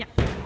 Yeah.